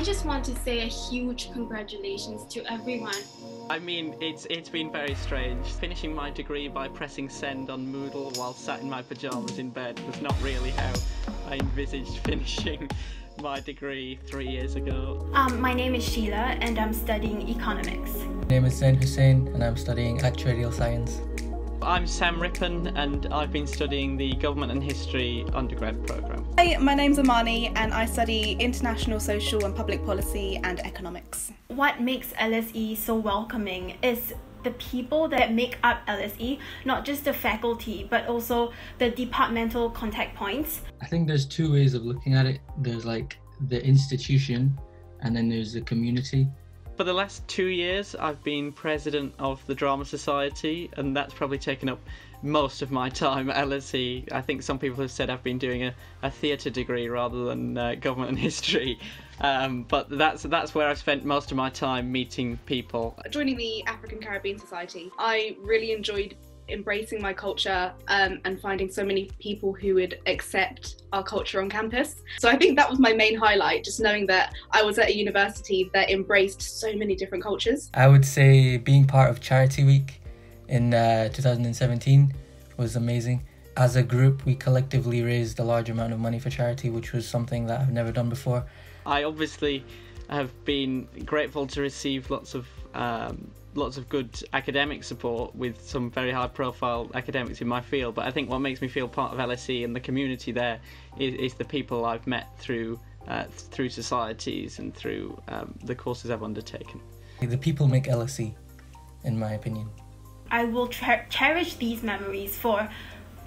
I just want to say a huge congratulations to everyone. I mean, it's it's been very strange. Finishing my degree by pressing send on Moodle while sat in my pajamas in bed was not really how I envisaged finishing my degree three years ago. Um, my name is Sheila and I'm studying economics. My name is Zain Hussein and I'm studying actuarial science. I'm Sam Rippon and I've been studying the Government and History undergrad programme. Hi, my name's Amani and I study International Social and Public Policy and Economics. What makes LSE so welcoming is the people that make up LSE, not just the faculty, but also the departmental contact points. I think there's two ways of looking at it. There's like the institution and then there's the community. For the last two years, I've been president of the Drama Society, and that's probably taken up most of my time at LSE. I think some people have said I've been doing a, a theatre degree rather than uh, government and history, um, but that's that's where I've spent most of my time meeting people. Joining the African Caribbean Society, I really enjoyed embracing my culture um, and finding so many people who would accept our culture on campus. So I think that was my main highlight, just knowing that I was at a university that embraced so many different cultures. I would say being part of Charity Week in uh, 2017 was amazing. As a group, we collectively raised a large amount of money for charity, which was something that I've never done before. I obviously have been grateful to receive lots of um, lots of good academic support with some very high profile academics in my field. But I think what makes me feel part of LSE and the community there is, is the people I've met through uh, through societies and through um, the courses I've undertaken. The people make LSE, in my opinion. I will cher- cherish these memories for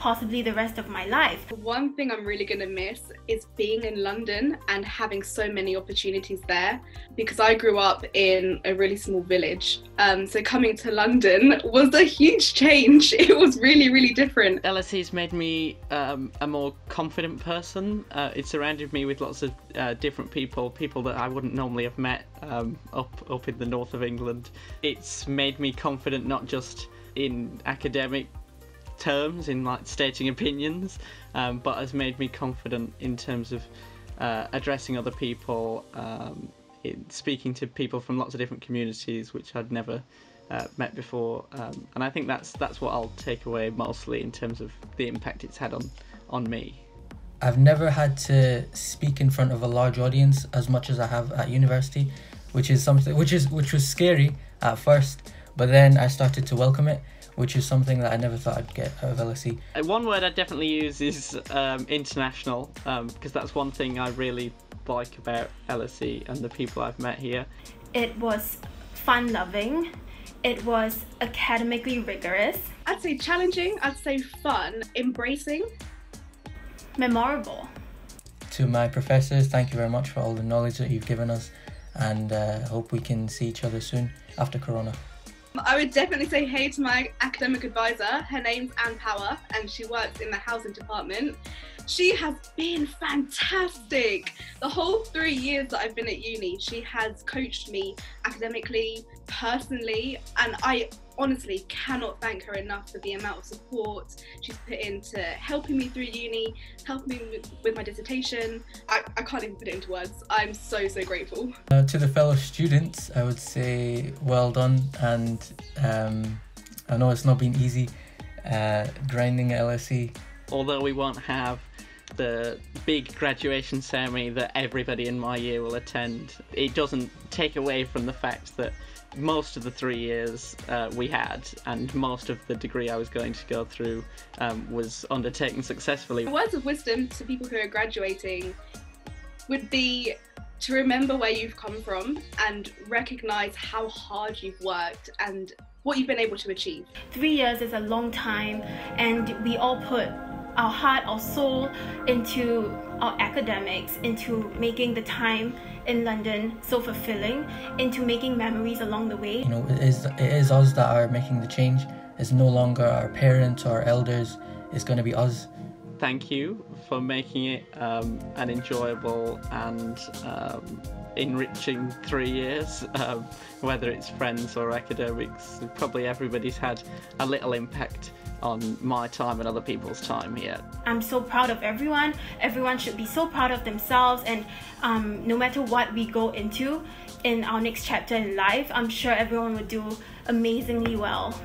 possibly the rest of my life. One thing I'm really going to miss is being in London and having so many opportunities there because I grew up in a really small village. Um, so coming to London was a huge change. It was really, really different. LSE's made me um, a more confident person. Uh, it surrounded me with lots of uh, different people, people that I wouldn't normally have met um, up up in the north of England. It's made me confident not just in academic terms in like stating opinions, um, but has made me confident in terms of uh, addressing other people, um, in speaking to people from lots of different communities which I'd never uh, met before, um, and I think that's that's what I'll take away mostly in terms of the impact it's had on on me. I've never had to speak in front of a large audience as much as I have at university, which is something which is which was scary at first, but then I started to welcome it which is something that I never thought I'd get out of LSE. Uh, one word I definitely use is um, international, because um, that's one thing I really like about LSE and the people I've met here. It was fun loving. It was academically rigorous. I'd say challenging, I'd say fun, embracing, memorable. To my professors, thank you very much for all the knowledge that you've given us, and uh, hope we can see each other soon after Corona. I would definitely say hey to my academic advisor. Her name's Anne Power and she works in the housing department. She has been fantastic. The whole three years that I've been at uni, she has coached me academically, personally, and I honestly cannot thank her enough for the amount of support she's put into helping me through uni, helping me with, with my dissertation. I, I, can't even put it into words. I'm so, so grateful. Uh, to the fellow students, I would say well done. And um, I know it's not been easy uh, grinding at LSE. Although we won't have the big graduation ceremony that everybody in my year will attend, it doesn't take away from the fact that most of the three years uh, we had, and most of the degree I was going to go through um, was undertaken successfully. Words of wisdom to people who are graduating would be to remember where you've come from and recognize how hard you've worked and what you've been able to achieve. Three years is a long time, and we all put our heart, our soul into our academics, into making the time in London so fulfilling, into making memories along the way. You know, it is, it is us that are making the change. It's no longer our parents or elders, it's going to be us. Thank you for making it um, an enjoyable and um, enriching three years, um, whether it's friends or academics. Probably everybody's had a little impact on my time and other people's time here. I'm so proud of everyone. Everyone should be so proud of themselves, and um, no matter what we go into in our next chapter in life, I'm sure everyone will do amazingly well.